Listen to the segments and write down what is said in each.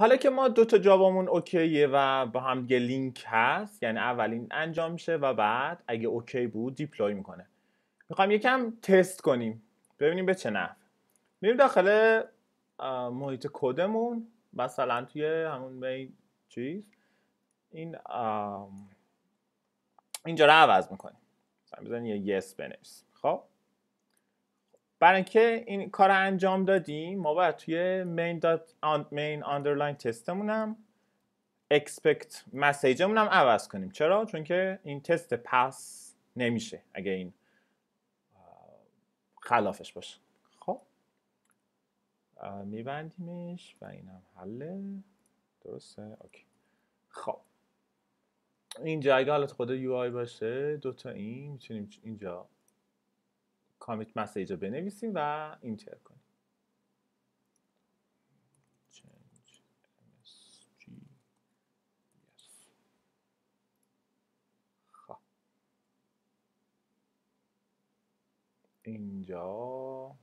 حالا که ما دو تا job امون okay ه و با هم دیگه لینک هست یعنی اولین انجام میشه و بعد اگه okay بود deploy می‌کنه. می‌خوایم یکم تست کنیم. ببینیم به چه نحو میریم داخل محیط کدمون. مثلا توی همون می چیز. این اینجا رو عوض می‌کنیم. مثلا بزنیم یه yes بنویسیم. خب؟ برای اینکه این کار انجام دادیم ما باید توی main, main underline تستمونم expect مسیجمون هم عوض کنیم. چرا؟ چون که این تست پس نمیشه اگه این خلافش باشه. خب. میبندیمش و اینم حله. درسته؟ اوکی. خب. اینجا اگه حالت خود یو آی باشه دوتا این می‌تونیم اینجا کامیت مسیج رو بنویسیم و اینتر کنیم. خب. اینجا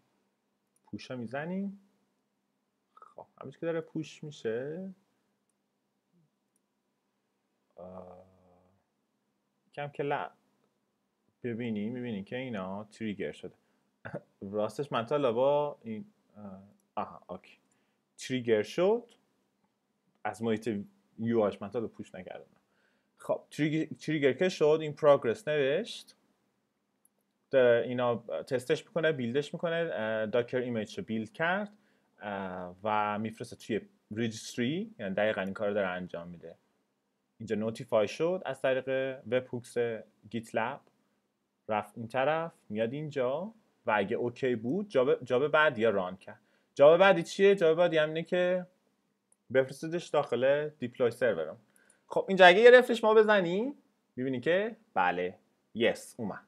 پوش رو می‌زنیم. خب. همیشه که داره پوش میشه. کم که ببینی می‌بینی که اینا trigger شده. راستش من تا با این آها okay. trigger شد از محیط یو آش من تا push نکردم. خب trigger که شد این progress نوشت. اینا تستش می‌کنه build ش می‌کنه Docker image رو build کرد و میفرسته توی registry یعنی دقیقا این کار داره انجام میده. اینجا notify شد از طریق webhooks GitLab رفت این طرف میاد اینجا و اگه okay بود job, job بعدی یا run کرد. job بعدی چیه؟ job بعدی همینه که بفرستدش داخل deploy سرورم خب اینجا اگه یه refresh ما بزنیم می‌بینی که بله yes اومد.